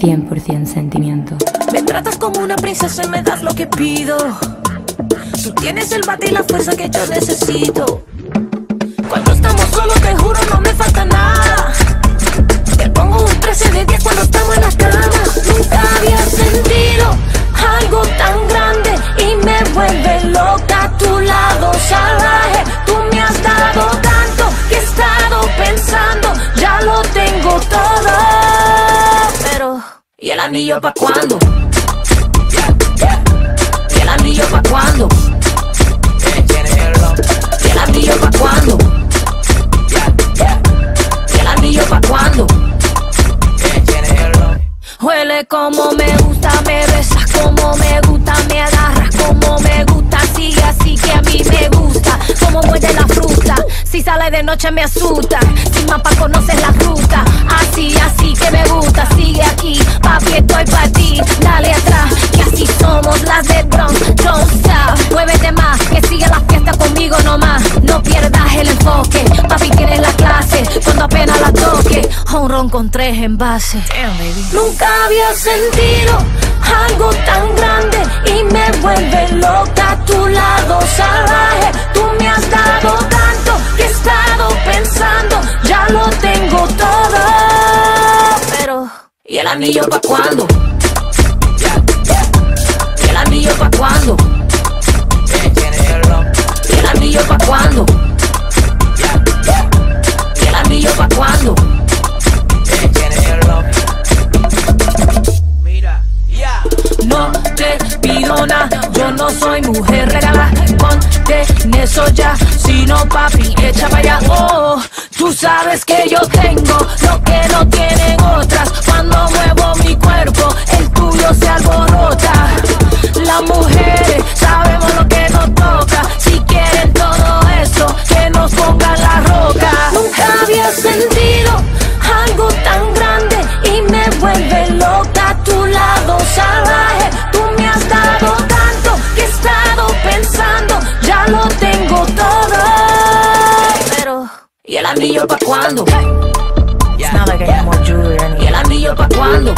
100% sentimiento. Me tratas como una princesa y me das lo que pido. Tú tienes el bate y la fuerza que yo necesito. Anillo pa' cuándo? ¿Y el anillo pa' cuándo? ¿Y el anillo pa' cuándo? ¿Y el anillo pa' cuándo? Huele como me gusta, me sale de noche me asusta, sin mapa conoces la ruta, así, así que me gusta, sigue aquí, papi estoy para ti, dale atrás, que así somos las de Bronx, don't stop, muévete más, que sigue la fiesta conmigo nomás, no pierdas el enfoque, papi tienes la clase, cuando apenas la toque, un ron con tres envases. Nunca había sentido algo tan grande y me vuelve loca a tu lado. salvaje. ¿Y el anillo pa' cuándo? ¿Y el anillo pa' cuándo? ¿Y el anillo pa' cuándo? ¿Y el anillo pa' cuándo? No te pido nada, yo no soy mujer regala. Ponte en eso ya, si no papi, echa para allá. Oh, tú sabes que yo tengo lo que no tienen Las mujeres sabemos lo que nos toca. Si quieren todo eso, que nos pongan la roca. Nunca había sentido algo tan grande y me vuelve loca tu lado salvaje. Tú me has dado tanto que he estado pensando, ya lo tengo todo. Pero, ¿y el anillo pa' cuándo? It's not like I need more jewelry. ¿Y el anillo pa' cuándo?